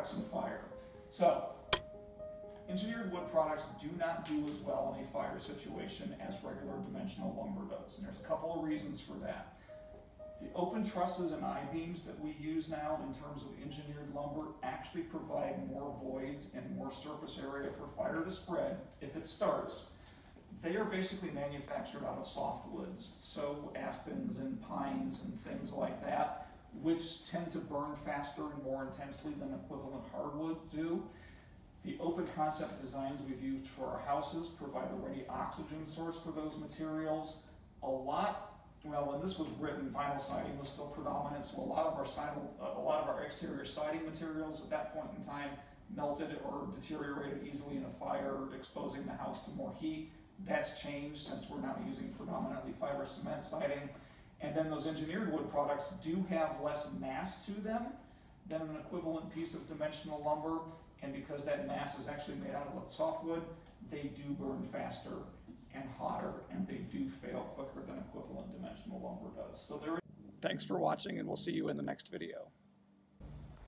products fire. So, engineered wood products do not do as well in a fire situation as regular dimensional lumber does. And there's a couple of reasons for that. The open trusses and I-beams that we use now in terms of engineered lumber actually provide more voids and more surface area for fire to spread if it starts. They are basically manufactured out of softwoods, so aspens and pines and things like that, which tend to burn faster and more intensely than equivalent hardwoods do. The open concept designs we've used for our houses provide a ready oxygen source for those materials. A lot well, when this was written, vinyl siding was still predominant, so a lot of our siding, a lot of our exterior siding materials at that point in time melted or deteriorated easily in a fire, exposing the house to more heat. That's changed since we're now using predominantly fiber cement siding. And then those engineered wood products do have less mass to them than an equivalent piece of dimensional lumber. And because that mass is actually made out of softwood, they do burn faster and hotter, and they do fail quicker than equivalent dimensional lumber does. So there. Thanks for watching, and we'll see you in the next video.